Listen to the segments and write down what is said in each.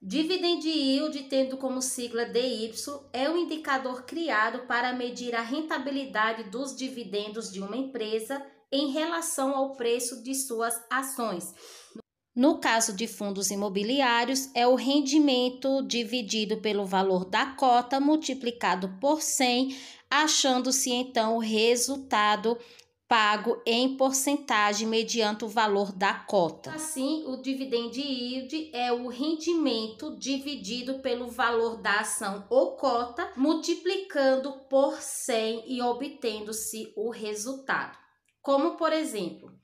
Dividend Yield, tendo como sigla DY, é um indicador criado para medir a rentabilidade dos dividendos de uma empresa em relação ao preço de suas ações. No caso de fundos imobiliários, é o rendimento dividido pelo valor da cota multiplicado por 100, achando-se então o resultado pago em porcentagem mediante o valor da cota. Assim, o dividend yield é o rendimento dividido pelo valor da ação ou cota, multiplicando por 100 e obtendo-se o resultado. Como, por exemplo,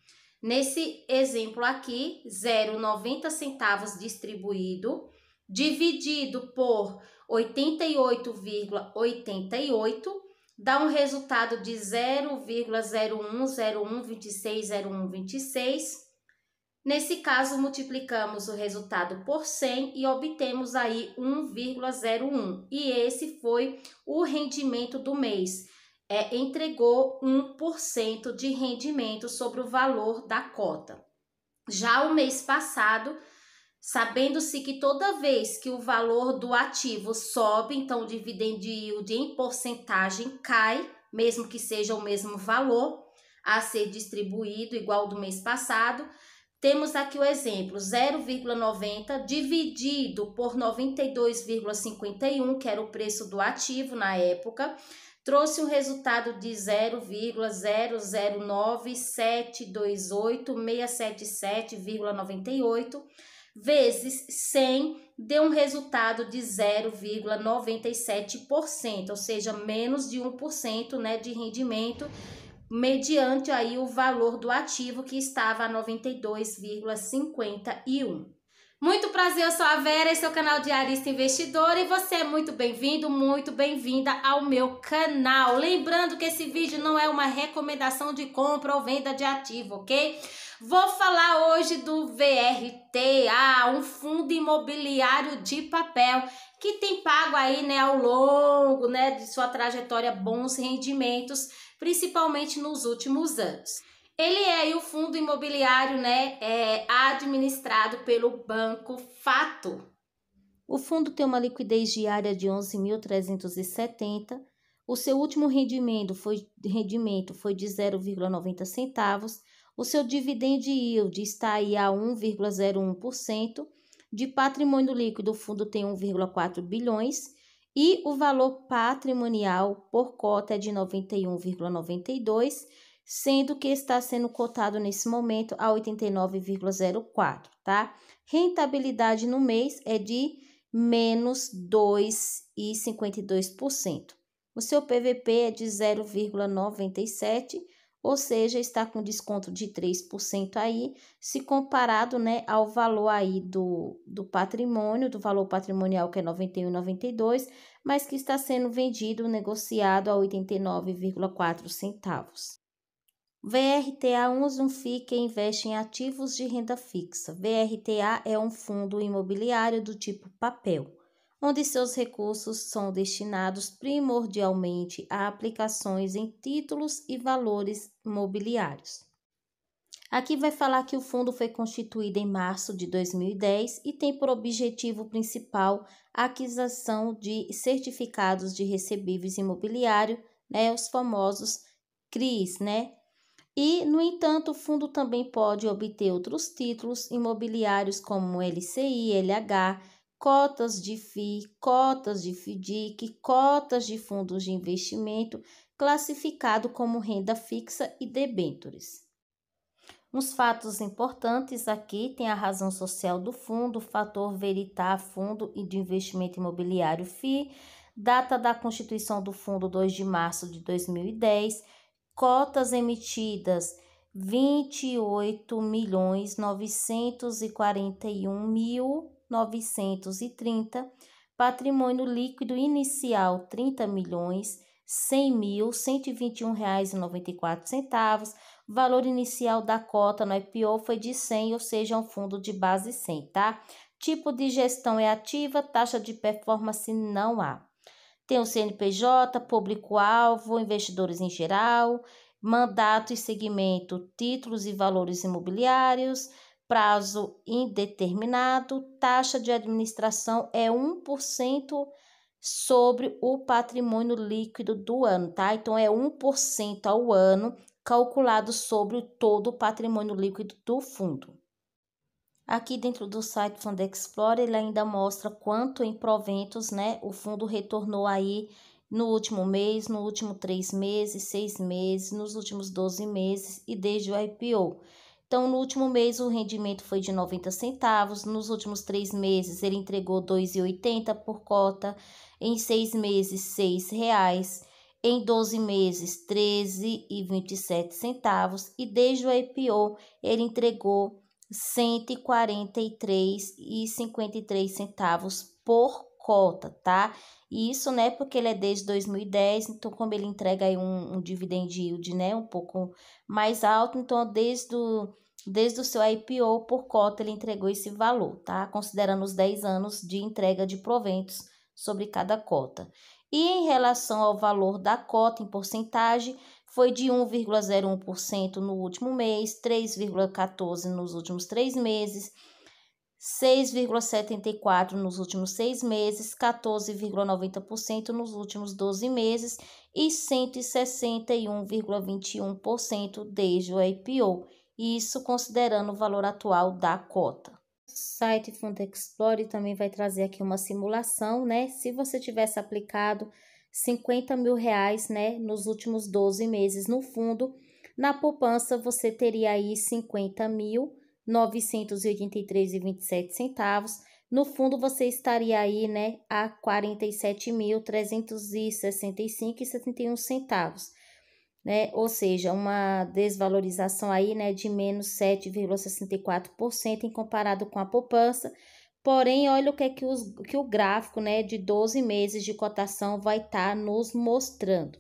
Nesse exemplo aqui, 0,90 centavos distribuído, dividido por 88,88, dá um resultado de 0,0101260126. Nesse caso, multiplicamos o resultado por 100 e obtemos aí 1,01. E esse foi o rendimento do mês é, entregou 1% de rendimento sobre o valor da cota. Já o mês passado, sabendo-se que toda vez que o valor do ativo sobe, então o dividend yield em porcentagem cai, mesmo que seja o mesmo valor a ser distribuído, igual do mês passado. Temos aqui o exemplo 0,90 dividido por 92,51, que era o preço do ativo na época, trouxe um resultado de 0,009728,677,98 vezes 100 deu um resultado de 0,97%, ou seja, menos de 1% né, de rendimento, mediante aí o valor do ativo que estava a 92,51. Muito prazer, eu sou a Vera, esse é o canal Diarista Investidor e você é muito bem-vindo, muito bem-vinda ao meu canal. Lembrando que esse vídeo não é uma recomendação de compra ou venda de ativo, ok? Vou falar hoje do VRTA, um fundo imobiliário de papel que tem pago aí, né, ao longo, né, de sua trajetória bons rendimentos, principalmente nos últimos anos. Ele é o fundo imobiliário, né, é administrado pelo Banco Fato. O fundo tem uma liquidez diária de 11.370. O seu último rendimento foi, rendimento foi de 0,90 centavos. O seu dividend yield está aí a 1,01%. De patrimônio líquido, o fundo tem 1,4 bilhões e o valor patrimonial por cota é de 91,92 sendo que está sendo cotado nesse momento a 89,04, tá? Rentabilidade no mês é de menos 2,52%. O seu PVP é de 0,97, ou seja, está com desconto de 3% aí, se comparado, né, ao valor aí do, do patrimônio, do valor patrimonial que é 91,92, mas que está sendo vendido, negociado a 89,4 centavos. VRTA usa um FII que investe em ativos de renda fixa. VRTA é um fundo imobiliário do tipo papel, onde seus recursos são destinados primordialmente a aplicações em títulos e valores imobiliários. Aqui vai falar que o fundo foi constituído em março de 2010 e tem por objetivo principal a aquisição de certificados de recebíveis imobiliário, né, os famosos CRIs, né, e, no entanto, o fundo também pode obter outros títulos imobiliários como LCI, LH, cotas de FI, cotas de FDIC, cotas de fundos de investimento, classificado como renda fixa e debêntures. Uns fatos importantes aqui tem a razão social do fundo, fator veritar fundo e de investimento imobiliário FI, data da constituição do fundo 2 de março de 2010, cotas emitidas 28 milhões 941 mil 930, patrimônio líquido inicial 30 milhões 100 mil 121 reais e 94 centavos, valor inicial da cota no IPO foi de 100, ou seja, um fundo de base 100, tá? Tipo de gestão é ativa, taxa de performance não há. Tem o CNPJ, público-alvo, investidores em geral, mandato e segmento, títulos e valores imobiliários, prazo indeterminado, taxa de administração é 1% sobre o patrimônio líquido do ano, tá? Então é 1% ao ano calculado sobre todo o patrimônio líquido do fundo. Aqui dentro do site Fund Explorer, ele ainda mostra quanto em proventos, né, o fundo retornou aí no último mês, no último três meses, seis meses, nos últimos 12 meses e desde o IPO. Então, no último mês, o rendimento foi de 90 centavos, nos últimos três meses, ele entregou 2,80 por cota, em seis meses, R$ reais, em 12 meses, R$ 13,27 e desde o IPO, ele entregou R$ 143,53 centavos por cota, tá? E isso, né, porque ele é desde 2010, então como ele entrega aí um, um dividend yield, né, um pouco mais alto, então desde o, desde o seu IPO por cota ele entregou esse valor, tá? Considerando os 10 anos de entrega de proventos sobre cada cota. E em relação ao valor da cota em porcentagem, foi de 1,01% no último mês, 3,14% nos últimos três meses, 6,74% nos últimos seis meses, 14,90% nos últimos 12 meses e 161,21% desde o IPO, isso considerando o valor atual da cota. O site Fundo Explorer também vai trazer aqui uma simulação, né? Se você tivesse aplicado 50 mil reais, né, nos últimos 12 meses no fundo, na poupança você teria aí 50 mil 983,27 centavos. No fundo, você estaria aí, né, a 47.365,71 centavos, né? Ou seja, uma desvalorização aí, né, de menos 7,64% em comparado com a poupança. Porém, olha o que é que, os, que o gráfico, né, de 12 meses de cotação vai estar tá nos mostrando.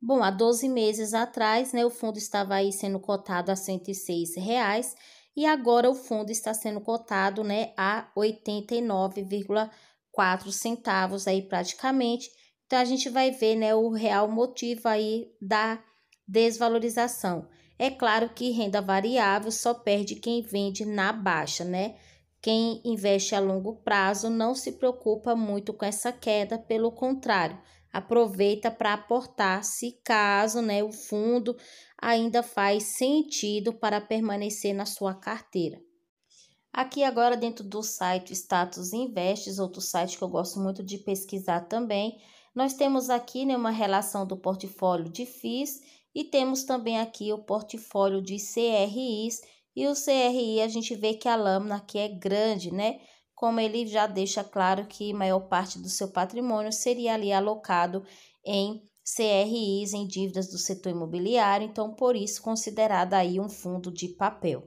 Bom, há 12 meses atrás, né, o fundo estava aí sendo cotado a 106 reais e agora o fundo está sendo cotado né, a 89,4 centavos aí praticamente. Então a gente vai ver né, o real motivo aí da desvalorização. É claro que renda variável só perde quem vende na baixa, né? Quem investe a longo prazo não se preocupa muito com essa queda, pelo contrário, aproveita para aportar se caso né, o fundo ainda faz sentido para permanecer na sua carteira. Aqui agora dentro do site Status Investes, outro site que eu gosto muito de pesquisar também, nós temos aqui né, uma relação do portfólio de FIIs e temos também aqui o portfólio de CRIs e o CRI a gente vê que a lâmina aqui é grande, né? Como ele já deixa claro que maior parte do seu patrimônio seria ali alocado em CRIs em dívidas do setor imobiliário, então por isso considerada aí um fundo de papel.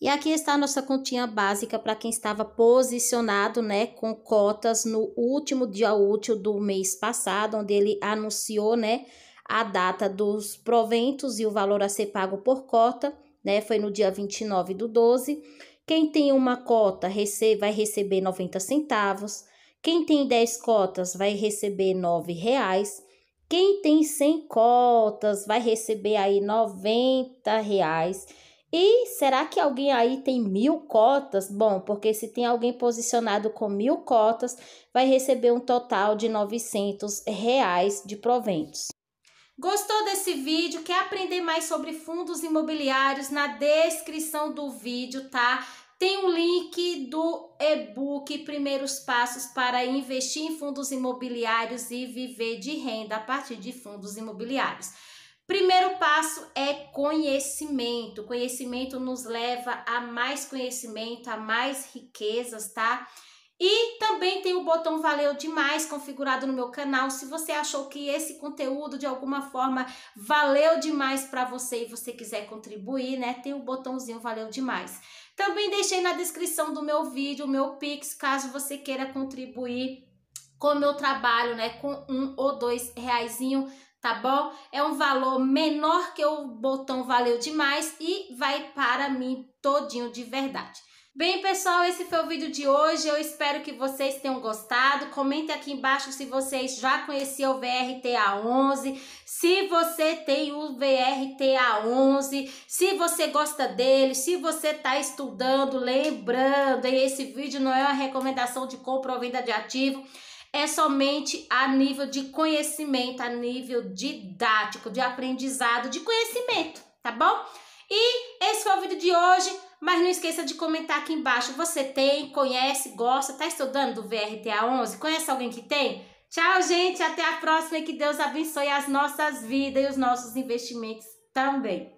E aqui está a nossa continha básica para quem estava posicionado, né, com cotas no último dia útil do mês passado, onde ele anunciou, né, a data dos proventos e o valor a ser pago por cota, né, foi no dia 29 do 12. Quem tem uma cota recebe, vai receber 90 centavos. Quem tem 10 cotas vai receber R$ reais. Quem tem 100 cotas vai receber aí 90 reais. E será que alguém aí tem mil cotas? Bom, porque se tem alguém posicionado com mil cotas, vai receber um total de 900 reais de proventos. Gostou desse vídeo? Quer aprender mais sobre fundos imobiliários? Na descrição do vídeo, tá? Tem um link do e-book Primeiros Passos para investir em fundos imobiliários e viver de renda a partir de fundos imobiliários. Primeiro passo é conhecimento. Conhecimento nos leva a mais conhecimento, a mais riquezas, tá? E também tem o botão valeu demais configurado no meu canal. Se você achou que esse conteúdo de alguma forma valeu demais para você e você quiser contribuir, né? Tem o botãozinho valeu demais. Também deixei na descrição do meu vídeo o meu Pix, caso você queira contribuir com o meu trabalho, né? Com um ou dois reaisinho, tá bom? É um valor menor que o botão valeu demais e vai para mim todinho de verdade. Bem, pessoal, esse foi o vídeo de hoje. Eu espero que vocês tenham gostado. Comente aqui embaixo se vocês já conheciam o VRTA11, se você tem o VRTA11, se você gosta dele, se você está estudando, lembrando, esse vídeo não é uma recomendação de compra ou venda de ativo é somente a nível de conhecimento, a nível didático, de aprendizado, de conhecimento, tá bom? E esse foi o vídeo de hoje. Mas não esqueça de comentar aqui embaixo. Você tem, conhece, gosta, tá estudando do VRTA 11? Conhece alguém que tem? Tchau, gente. Até a próxima que Deus abençoe as nossas vidas e os nossos investimentos também.